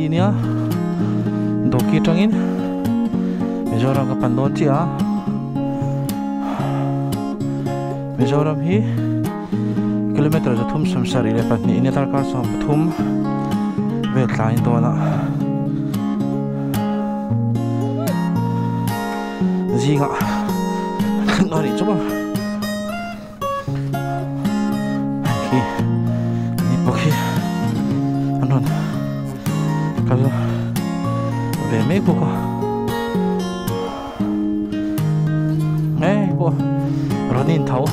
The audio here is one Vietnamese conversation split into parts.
valley nia doki tangin mizoram ka pandon chi a mizoram hi kilometer za thum samsari le patni ini tar kar som thum. Ve tlain to na zinga nari chuma ki ve me ko ka eh ko ronin thau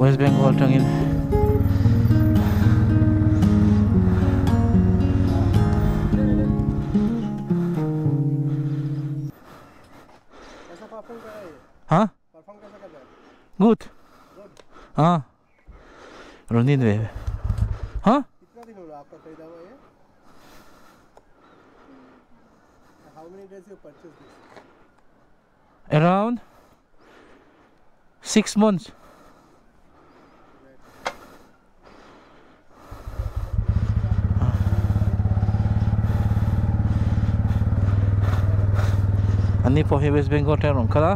West Bengal tangin कैसा परफॉर्म कर रहा है हाँ परफॉर्म कैसा कर रहा है Many days you purchase this around six months Ani po hi West Bengal teron kala.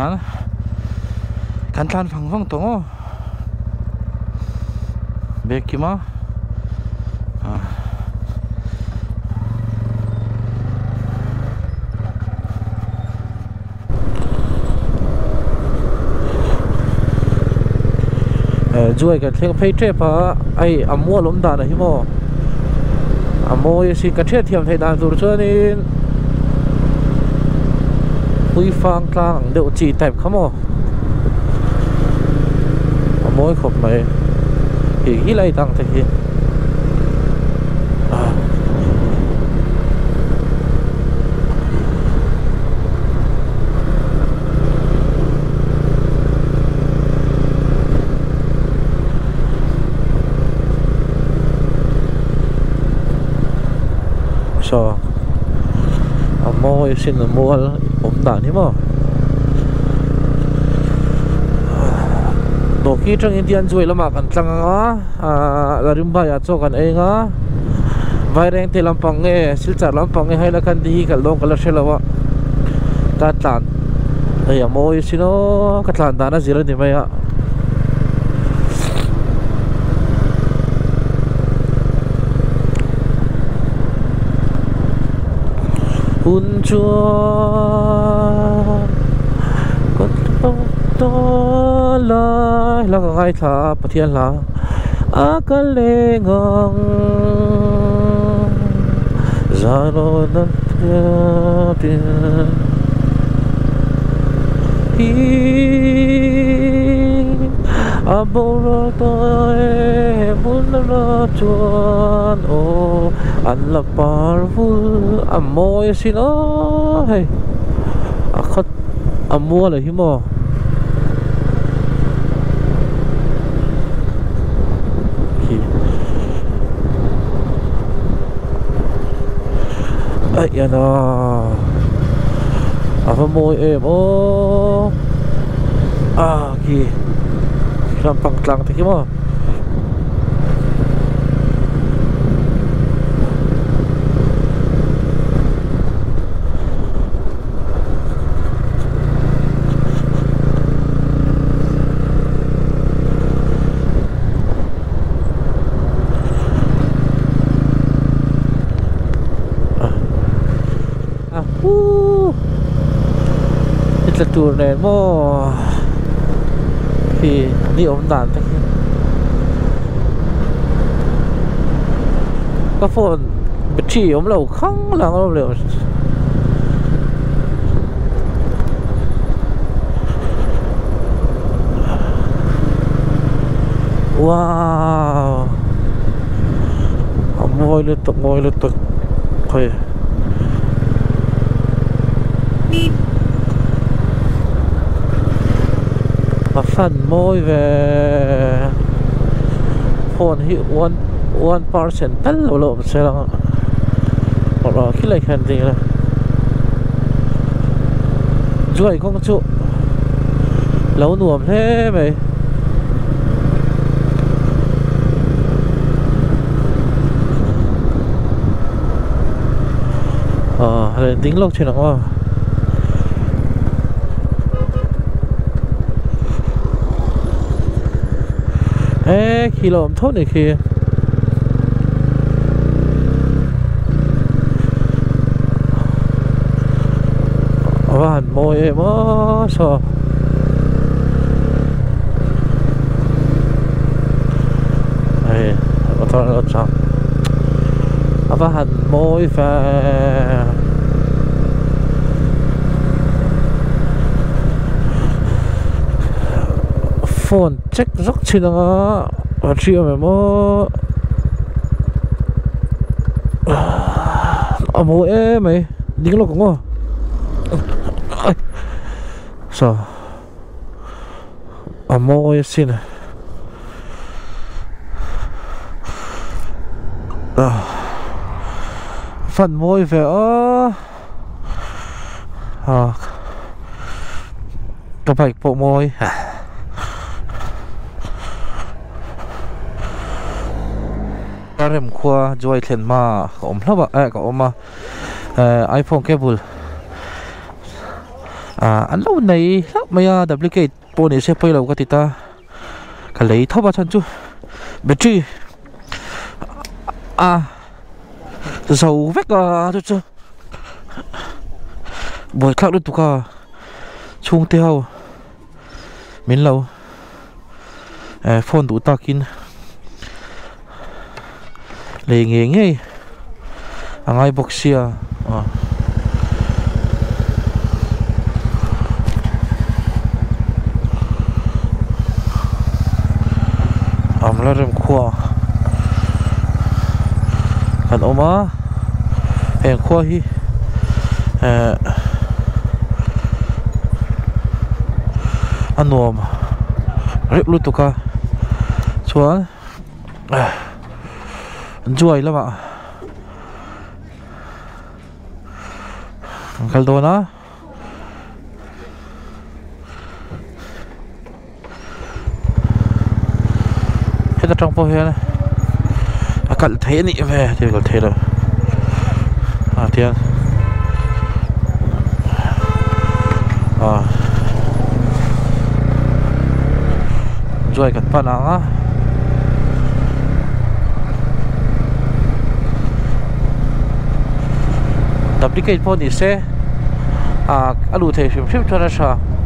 À, kan kan tan phang phang tongo bek kima à juai ka thek phei tre pa ai amwa lom da na hi mo amo si ka the thiam thei dan tur chuanin pui phang tlang đều chỉ đẹp không mò mỗi khop mày thì ít lại tăng thế kia à. so amo xin là mua ốm đàn thế mà. Đồ kia trong Indian rồi là mà cần tăng á. À là rim bay cho cần ấy á. Thì làm te nghe nge sil làm lampang nghe hay là cần đi kan di kal dong kala shela wa ta nó cắt tàn sino ka gì dana thì ni ạ. Hun chúa. Có tông to la la ngay thả tha thiên la? A ka lê ngang zano na pin hi abora ta e mun na chuan o an la parvul amoy sin ai akhat amua la hi mo ai yan à apa mo em oh ah ki rampang tlang tiki mo Ah, woo. Itla tour na yun mo. Thì đi ốm đàn thế kia. Có phone bị chỉ ốm lầu không là ốm lầu. Wow. Ngồi lên tục ngồi lên tục. Thôi. mà phần môi về phone hiệu one one percent lộ lo lo se lang ro khi lại hành gì là rồi kong trụ. Lâu nuồm thế mày. Ờ lên tính lốc trên đó 에 kilo thốt này kia. Và môi em á sao đây có thôi nó chọn và môi và phone check rất chi nó ở chia mà mô. Ở mô em mày đi cái lô cũng sao? À mô ê, xin à. Phần môi về ơ. À. Cái bạch bộ môi. À. rem khua, joy thlen ma om hlaba a ka oma iphone cable. À anh lâu này lâu à. Duplicate po này sẽ phải lâu cái ta. Cái lấy thâu ba chân chú battery. À dầu vét à chú chú bồi khác được tụ cả chung tiêu mình lâu phone đủ ta kinh lê nghe nghe ang ay boxia à am la rem khua. Kan oma en khua hi. Eh anuam rip lu tuka chuối lắm ạ. Kal do nó. Hết trong po này. À cắt thế nị về thì có thế rồi. À thiên à. Rồi cắt pa nào á duplicate phone ni se à alo the shim shim cho sha a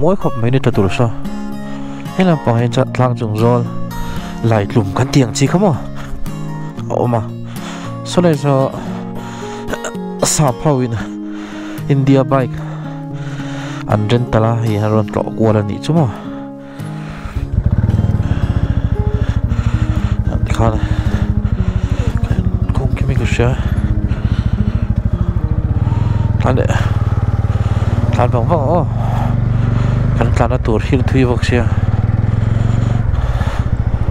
mỗi khóc mấy nơi tụi sao hay là bỏ hiện chặt lang trùng rồi lại lùm cắn tiền chi không à ô mà, sau này cho sao phao in India bike anh trên tala thì anh rồi tọt qua là nị chú mà. Anh khá không kiếm cái gì Thằng đấy thằng vòng vòng kan tan na tur hil thui vok siya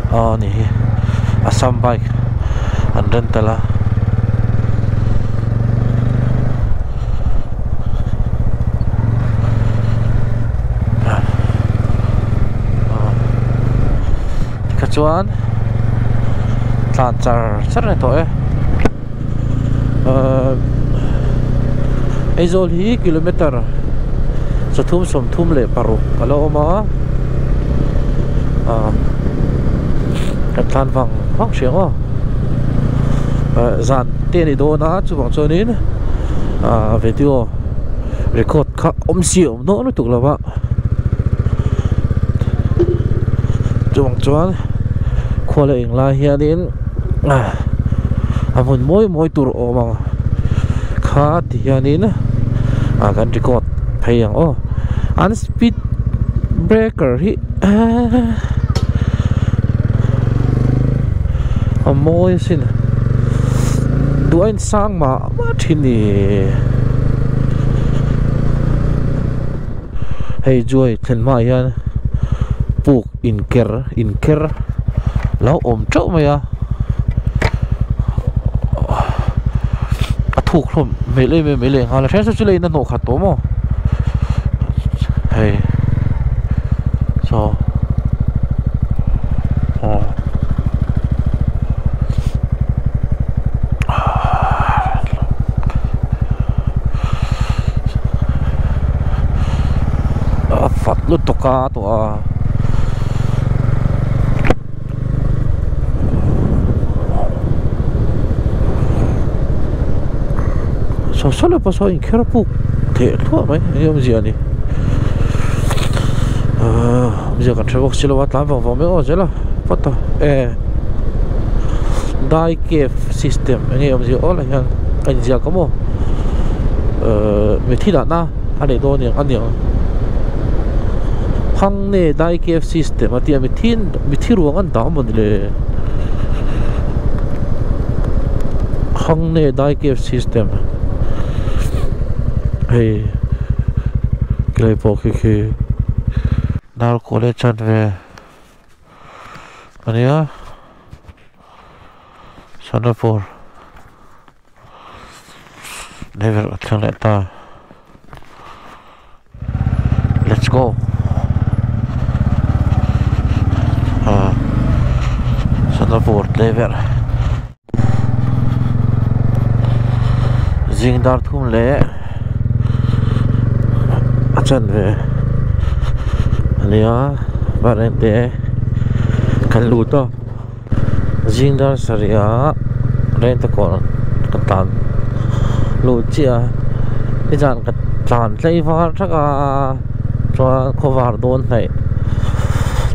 oh ni asam bike an ren tala chuan tlan char char zol hi kilometer จะทุ่มสมทุ่มเลยปรุกก็แล้วมาอ่ากันทานฟังฟังเสียงอะจานเตียนี่โดนนะจุบังโซนี้อ่าวิดีโอเรคคอร์ดค่ะอมเสียมโน้นถูกแล้วปะจุบังจวนควรเลยเองลาเฮียดินอ่าอามุนมวยมวยตัวออกมาขาดเฮียดินอ่ากัรคคอร์ดพยายามอ๋อ mang kha ti hianin à kan record phei ang o an speed breaker. Hi a moi sin duain sang ma ma thini hei joy thlen ma hian puk, in ker in ker. Lo om trâu mày à à thuộc rồi mấy lên mấy mấy lên hà là sáng sớm lên nó nổ khát tố mà hey so oh phát lút to cá to à so solo pa so in kera pu te thua mai yom zia ni à bây Ờ, giờ cần travel xí lo tám vòng vòng mấy ô chứ là phát đầu eh die cave system, anh em gì ô là hàng anh giờ à, có mò ờ, mình thi đã na anh để đôi nhỉ anh nhỉ hăng nè die cave system, mà tiệm mình thi mình thi ruộng anh đào mà đi hăng nè die cave system. Hey. Cái bộ cái cái nào có lẽ chân về anh nhá Singapore never chẳng lẽ ta let's go. À Singapore never. Dinh dar thum lệ chân về ania bạn te kan lu to jing dar saria ren ta ko kan tan lu chia ni jan ka tlan tlei var thaka cho ko var don nei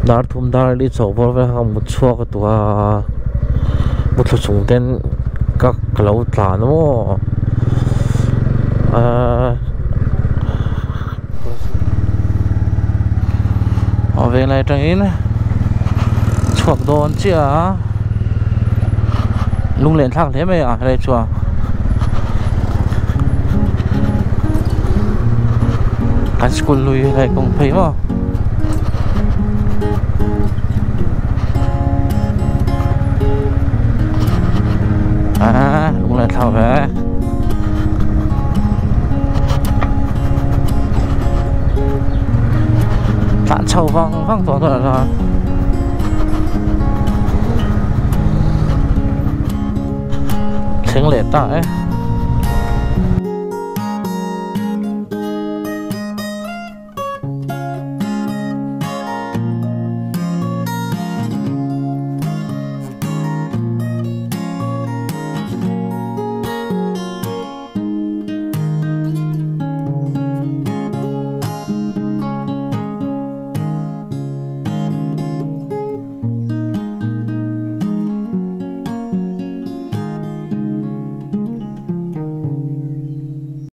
dar thum, dar đi chaw vào ve ham mu chua cái tua mu thlu chung, ten ka kalo tàn mo à ở về này trong in chuộc đồn chứ à lung lên thẳng thế mày à đây chùa. Cái school lui này cũng thấy mà 大哎。